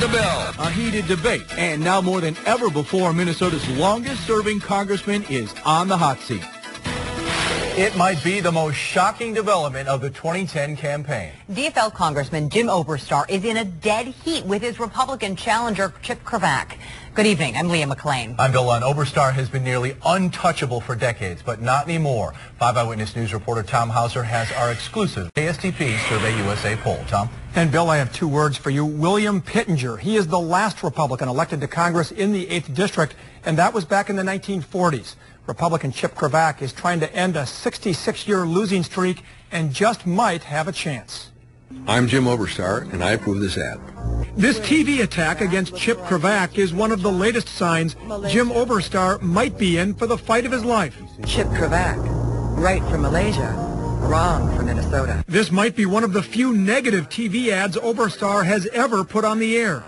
the bill. A heated debate, and now more than ever before, Minnesota's longest-serving congressman is on the hot seat. It might be the most shocking development of the 2010 campaign. DFL Congressman Jim Oberstar is in a dead heat with his Republican challenger, Chip Cravaack. Good evening. I'm Leah McLean. I'm Bill Lunn. Oberstar has been nearly untouchable for decades, but not anymore. Five Eyewitness News reporter Tom Hauser has our exclusive KSTP Survey USA poll. Tom? And Bill, I have two words for you. William Pittenger. He is the last Republican elected to Congress in the 8th District, and that was back in the 1940s. Republican Chip Cravaack is trying to end a 66-year losing streak and just might have a chance. I'm Jim Oberstar, and I approve this ad. This TV attack against Chip Cravaack is one of the latest signs Jim Oberstar might be in for the fight of his life. Chip Cravaack, right from Malaysia, wrong from Minnesota. This might be one of the few negative TV ads Oberstar has ever put on the air.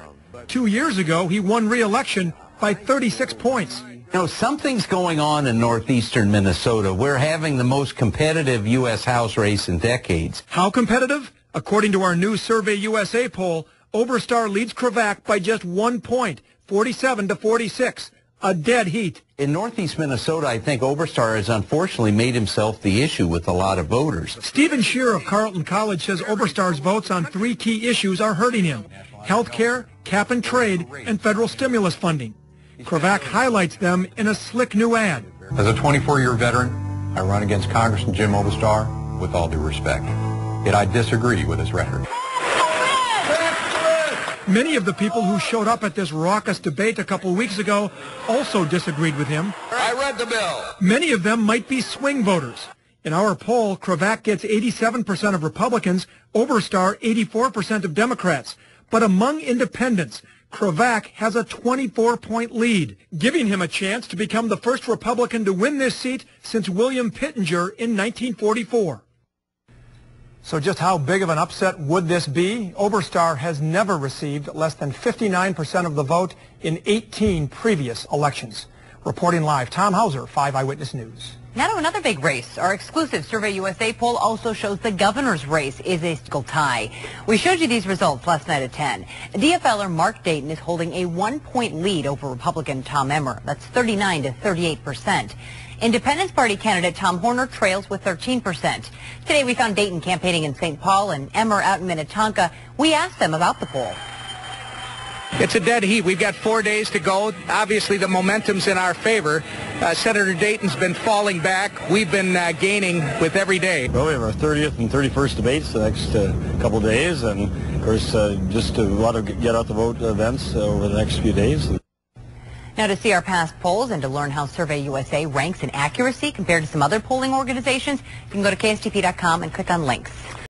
Two years ago, he won re-election by 36 points. You know, something's going on in northeastern Minnesota. We're having the most competitive U.S. House race in decades. How competitive? According to our new Survey USA poll, Oberstar leads Cravaack by just one point, 47 to 46. A dead heat. In northeast Minnesota, I think Oberstar has unfortunately made himself the issue with a lot of voters. Steven Schier of Carleton College says Oberstar's votes on three key issues are hurting him. Health care, cap and trade, and federal stimulus funding. Cravaack highlights them in a slick new ad. As a 24-year veteran, I run against Congressman Jim Overstar with all due respect. Yet I disagree with his record. Many of the people who showed up at this raucous debate a couple weeks ago also disagreed with him. I read the bill. Many of them might be swing voters. In our poll, Cravaack gets 87% of Republicans, Oberstar 84% of Democrats. But among independents, Cravaack has a 24-point lead, giving him a chance to become the first Republican to win this seat since William Pittenger in 1944. So just how big of an upset would this be? Oberstar has never received less than 59% of the vote in 18 previous elections. Reporting live, Tom Hauser, 5 Eyewitness News. Now to another big race. Our exclusive Survey USA poll also shows the governor's race is a still tie. We showed you these results last night at 10. DFLer Mark Dayton is holding a one-point lead over Republican Tom Emmer. That's 39 to 38 percent. Independence Party candidate Tom Horner trails with 13 percent. Today we found Dayton campaigning in St. Paul and Emmer out in Minnetonka. We asked them about the poll. It's a dead heat. We've got four days to go. Obviously, the momentum's in our favor. Uh, Senator Dayton's been falling back. We've been uh, gaining with every day. Well, we have our 30th and 31st debates the next uh, couple days, and of course, uh, just a lot of get out the vote events over the next few days. Now to see our past polls and to learn how Survey USA ranks in accuracy compared to some other polling organizations, you can go to KSTP.com and click on links.